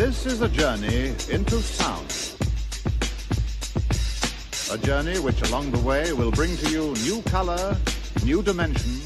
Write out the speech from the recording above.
This is a journey into sound. A journey which along the way will bring to you new color, new dimension,